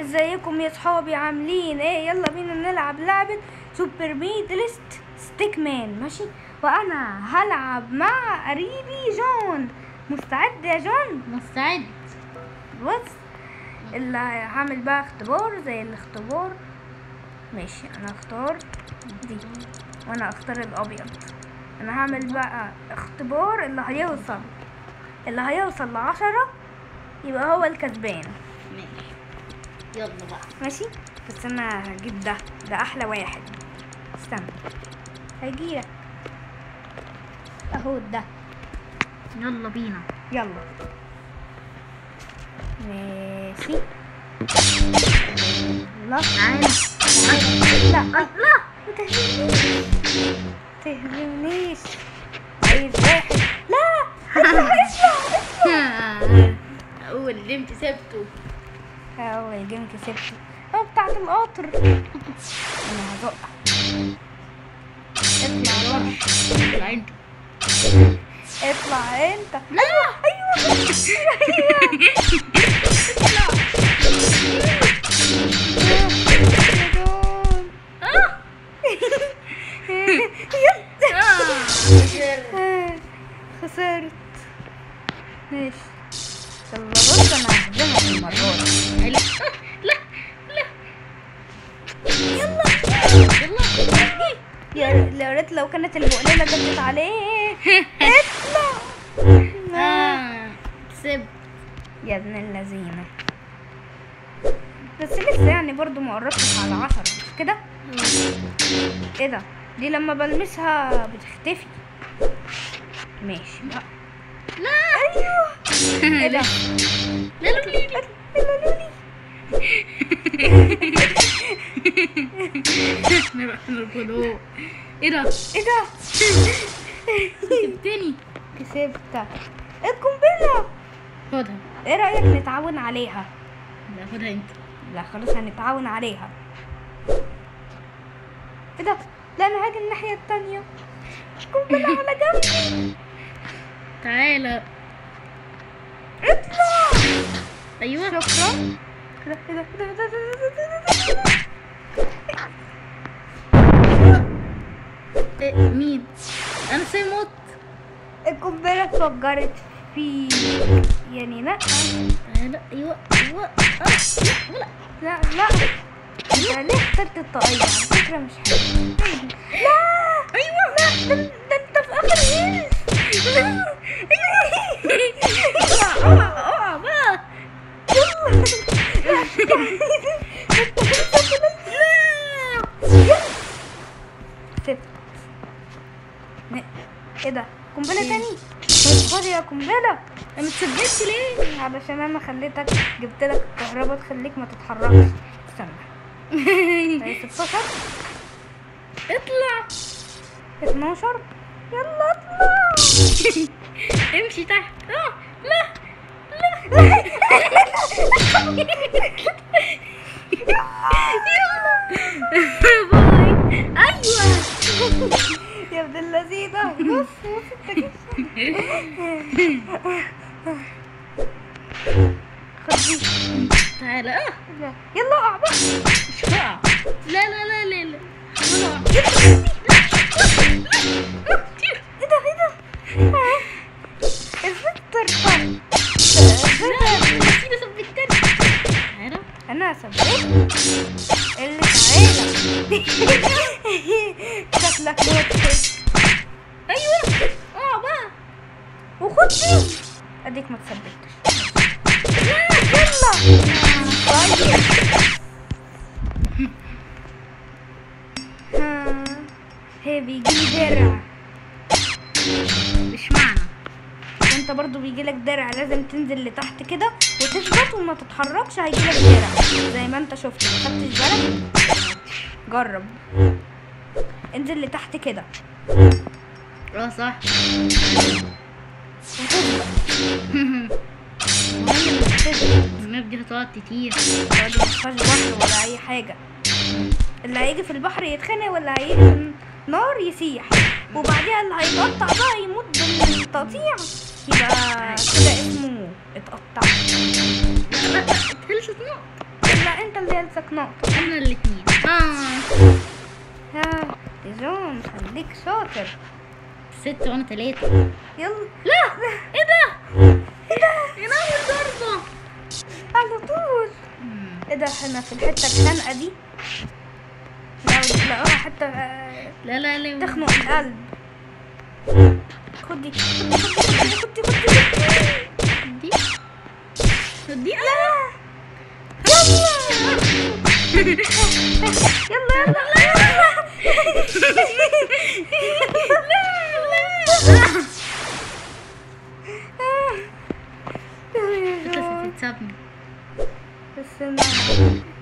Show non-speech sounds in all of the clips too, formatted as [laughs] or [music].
ازيكم يا صحابي؟ عاملين إيه؟ يلا بينا نلعب لعبة supreme duelist stickman ماشي؟ وأنا هلعب مع قريبي جون. مستعد يا جون؟ مستعد. بص اللي هعمل بقى اختبار زي الاختبار. ماشي أنا اختار دي وأنا اختار الأبيض. أنا هعمل بقى اختبار اللي هيوصل اللي هيوصل لعشرة يبقى هو الكسبان. ماشي. يلا بقى. ماشي؟ بس أنا هجيب ده. ده أحلى واحد. استنى. هيجيلك اهو ده. يلا بينا. يلا. ماشي. لا. تعالى لا. لا تهزمنيش. عايز واحد. لا. [laughs] اطلع اطلع أول جيم كسبته اول جيم كسبته هو بتاعت القطر أنا هزقك. اطلع يلا طلع انت. اطلع انت أيوه. أيوه. [laughs] كسبت يا ابن اللذينة. بس لسه يعني برضو ما قربتش على عشرة. مش كده إيه ده؟ دي لما بلمسها بتختفي. ماشي. بقى لا. أيوه. [laughs] إيه ده؟ لا لا لولي. لولي. نروح إيه ده؟ إيه ده؟ [laughs] كسبتني. كسبت القنبلة. خدها. إيه رأيك نتعاون عليها؟ لا خدها انت. لا خلاص هنتعاون عليها. إيه ده؟ لا أنا هاجي الناحية التانية. قنبلة على جنبي [laughs] تعالى. اطلع. أيوه. شكرا. كده كده كده كده كده كده كده. مين؟ أنا سيموت القنبلة اتفجرت. في يعني لا تعالى أيوه أيوه آه، لا لا لا انت ليه اخترت الطاقية على فكرة مش حلوة لا أيوه لا ده, ده انت في اخر هيل اوعى اوعى اوعى بقى كسبت ن- إيه ده قنبلة تاني خد يا قنبلة ما تثبتش ليه علشان أنا خليتك جبت لك الكهرباء تخليك ما تتحركش. استنى. [laughs] هي 16 اطلع. 12 يلا اطلع. [laughs] امشي تحت. آه لا باي [laughs] أيوه يا ابن اللذينة. بص بص انت جبت خد دي تعالى آه يلا اقع بقى وانت برضو بيجيلك درع لازم تنزل لتحت كده وتثبت وما تتحركش هيجيلك درع. زي ما انت شفت ما خدتش بالك؟ جرب. انزل لتحت كده. آه صح. [laughs] الماب دي هتقعد كتير. برضه مفيهاش بحر ولا أي حاجة. اللي هيجي في البحر يتخانق ولا هيجي في النار يسيح. وبعديها اللي هيتقطع بقى يموت بالتقطيع. يبقى كده اسمه اتقطع. لا لا خلصت نقط لا لا أنت اللي لسك نقطة إحنا الاثنين آه. ها جون خليك شاطر. ست وأنا ثلاثة يلا. لا! إيه ده؟ إيه ده؟ إيه ده؟ أول ضربة؟ على طول إيه ده إحنا في الحتة الخانقة دي؟ لو تلاقوها حتة آه، لا لا لا. تخنق القلب. خدي. خدي خدي خدي خدي. خدي. دي دي يلا يلا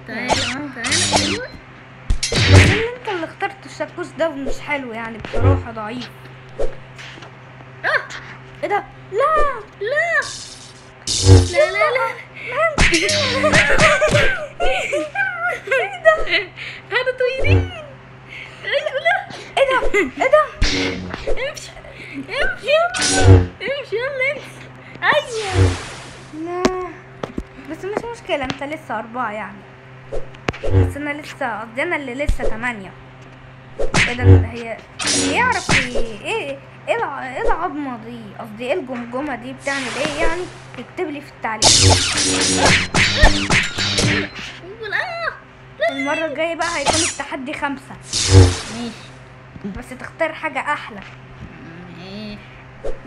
تعالى أيوه بس إن انت اللي اخترت الشاكوش ده ومش حلو يعني بصراحة ضعيف. آه. إيه ده؟ لا لا. لا لا لا. هذا طويلين. أيوه لا إيه ده؟ إيه ده؟ امشي امشي امشي يلا امشي. أيوه. لا. بس مش مشكلة أنت لسه أربعة يعني. بس أنا لسه قصدي أنا اللي لسه تمانية. إيه ده؟ هي يعرف إيه؟ إيه إيه العظمة دي قصدي إيه الجمجمة دي بتعمل إيه؟ يعني يكتب لي في التعليق قول المرة الجاية بقى هيكون التحدي خمسة. ماشي. بس تختار حاجة أحلى. ماشي.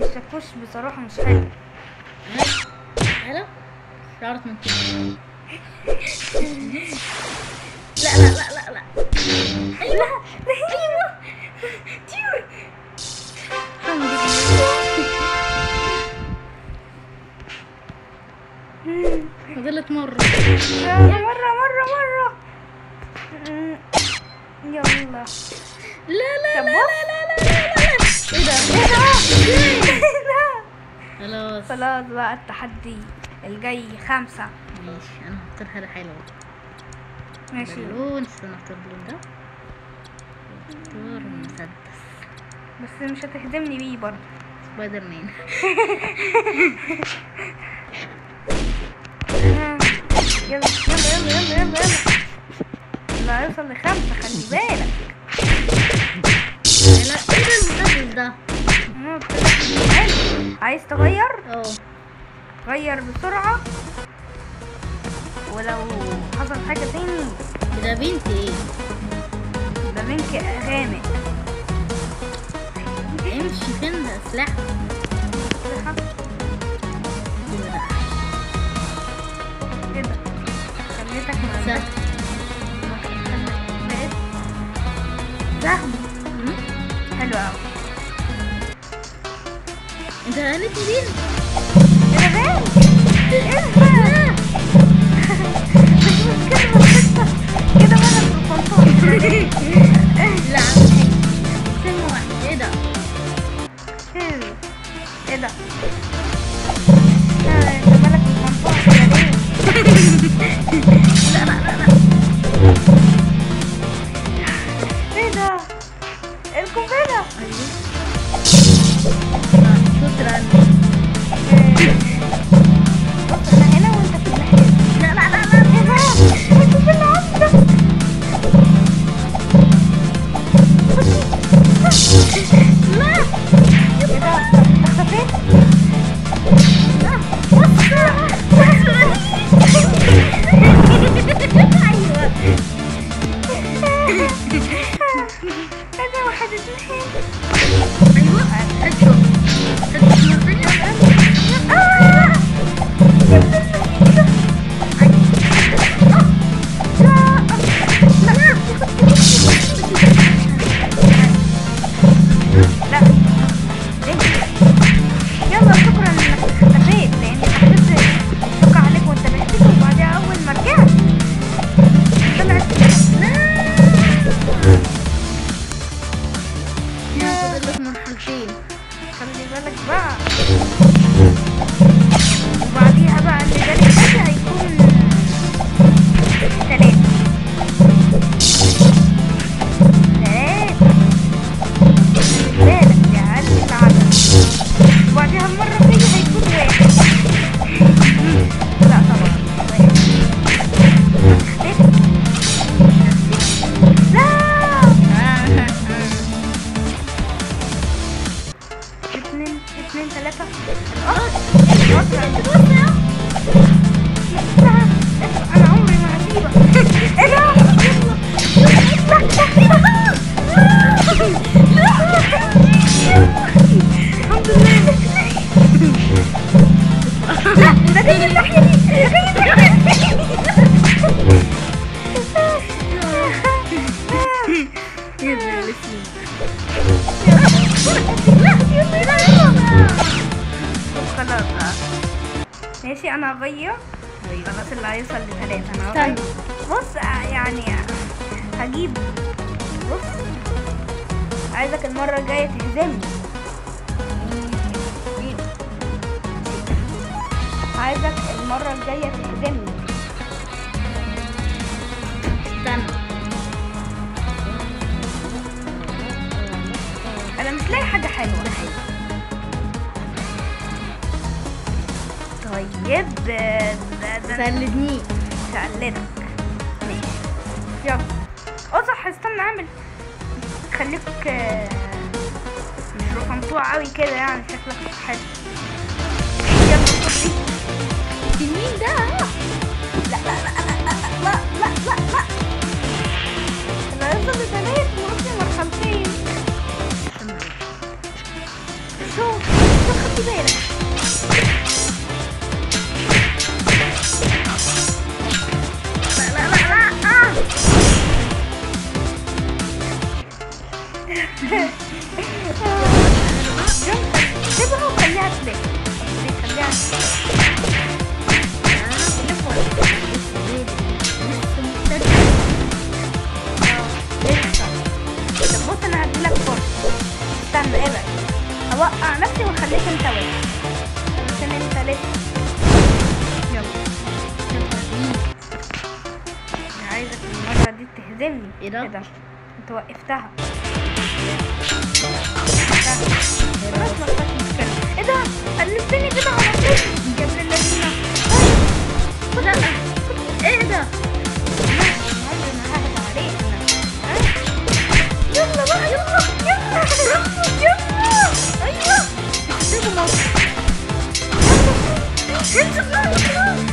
الشاكوش بصراحة مش حلو. تعالى شعرت من كده. [laughs] لا لا لا. خلاص. خلاص بقى التحدي الجاي خمسة. ماشي أنا هختار حاجة حلوة. ماشي. بالون استنى اختار اللون ده؟ اختار مسدس. بس مش هتهدمني بيه برضه. سبايدر مان. [laughs] آه. يلا يلا يلا يلا يلا. يلا لا هيوصل لخمسة خلي بالك لا إيه ده المسدس ده آه، بتبقى حلو. عايز تغير؟ آه غير بسرعة. ولو حصل حاجة تاني. ده بنت إيه؟ ده بينك غامق. امشي فين سلاح. صحة كده. ده كده خليتك بقيت سهم. حلو أوي. انت قالت لي بنت إيه ده غامق إيه ده مش مشكلة بس كده وأنا Nah. Nintelepa. دلوقتي أنا هغير أيوه خلاص اللي هيوصل لثلاثة أنا. هغير بص آه، يعني هجيب بص. عايزك المرة الجاية تهزمني. عايزك المرة الجاية تهزمني. سلدني سلدك ماشي يلا آه صح استنى اعمل خليك مش رفنطوع قوي كده يعني شكلك مش حلو يلا صحي مين ده لا لا لا لا لا لا لا شوف خد بالك سيبها وخليها تلف خليها طب بص أنا هديلك فرصة استنى ابعد اوقع نفسي واخليك انت واقف عشان انت لسه عايزك المرة دي تهزمني. إيه ده؟ كده أنت وقفتها. خلاص ما فيهاش مشكلة إيه ده؟ قلبتني كده على طول ابن الذين لا إيه ده؟ يلا بقى يلا يلا يلا أيوه اكتبوا مصر يلا